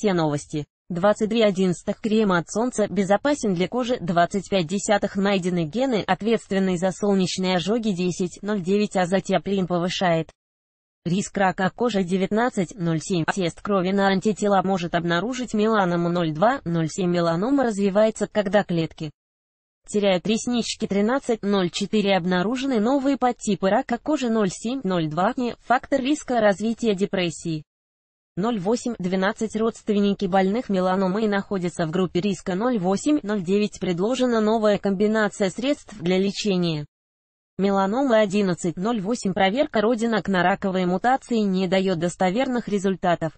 все новости. 23.11 крем от солнца безопасен для кожи 25 десятых найдены гены, ответственные за солнечные ожоги 10.09 а затеплин повышает. Риск рака кожи 19.07 Тест крови на антитела может обнаружить меланому 02.07 Меланома развивается, когда клетки теряют реснички 13.04 Обнаружены новые подтипы рака кожи 07.02 Фактор риска развития депрессии 08-12 Родственники больных меланомой находятся в группе риска 08-09 Предложена новая комбинация средств для лечения. Меланома 11.08 Проверка родинок на раковые мутации не дает достоверных результатов.